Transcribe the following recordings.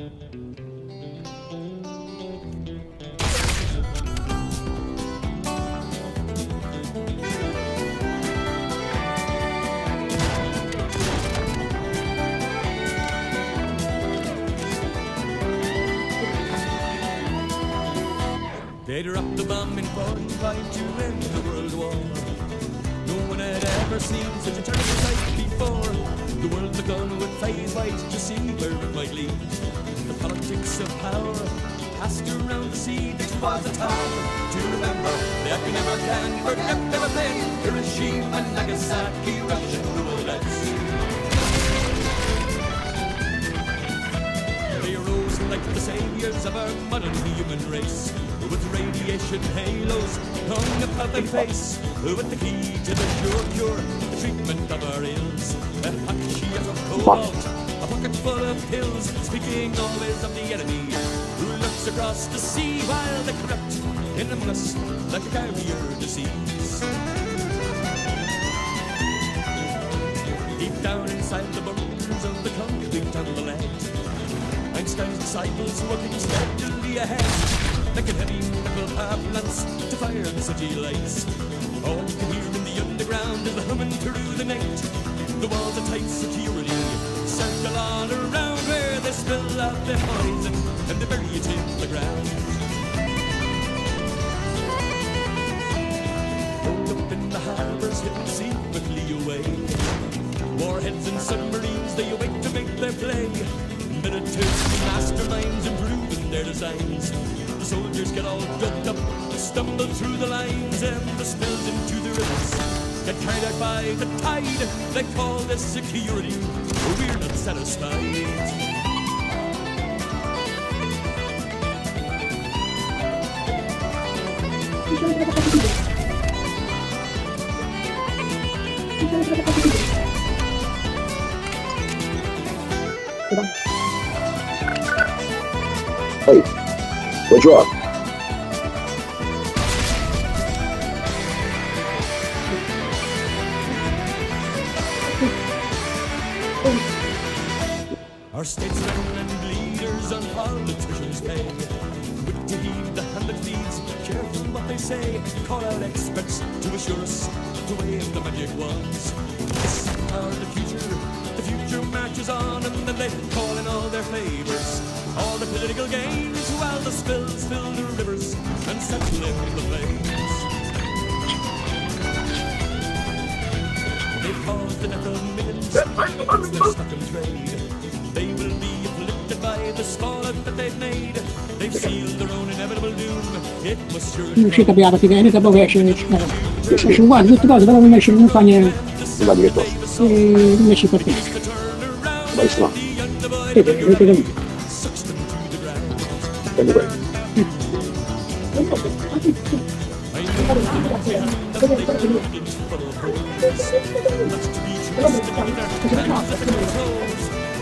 They dropped the bomb in 45 to end the world war. No one had ever seen such a terrible sight before. The world on with eyes wide to see lead. The politics of power passed around the sea. It was a time to remember that we never can forget never been Hiroshima Nagasaki, Russian roulettes. They arose like the saviors of our modern human race. With radiation halos hung above their face. who With the key to the sure cure, the treatment of our ills. A hot of cobalt, pocket full of pills. Speaking always of the enemy, who looks across the sea while they corrupt in among us like a carrier disease. Deep down inside the bones of the concrete and the lead. Einstein's disciples working steadily ahead. A heavy metal power plants to fire the city lights. All you can hear in the underground is the humming through the night. The walls are tight security circle all around where they spill out their poison and they bury it in the ground. Rolled up in the harbors, hidden secretly away. Warheads and submarines, they await to make their play. Military masterminds improving their designs. The soldiers get all drugged up, stumble through the lines, and the spills into the rivers. Get carried out by the tide, they call this security. We're not satisfied. Hey, what you Our statesmen and leaders and politicians pay. Quick to heed the hand that feeds, careful what they say. Call out experts to assure us to wave the magic wands. This is our the future. The future marches on, and then they call in all their favors. All the political gains, while the spills fill the rivers and settle in the flames. They cause the death of millions. It's stock in trade. They will be afflicted by the fallout that they've made. They've sealed their own inevitable doom. It must surely Non ci capiamo perché viene dopo che esce esce uguale tutte cose però non esce non fa niente Non va diretto. e non esce perché to turn around. Vai, sta. The undivided Vedi, vedete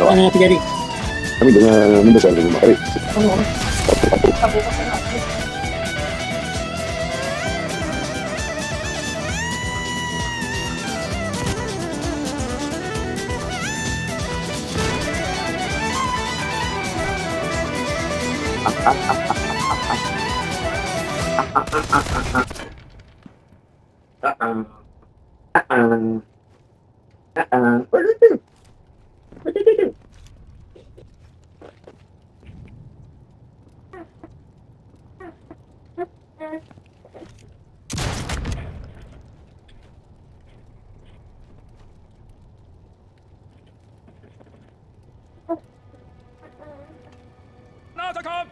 Ano nangyari? Kami dengan na nandagal ng Uh-uh. Uh-uh. ートか？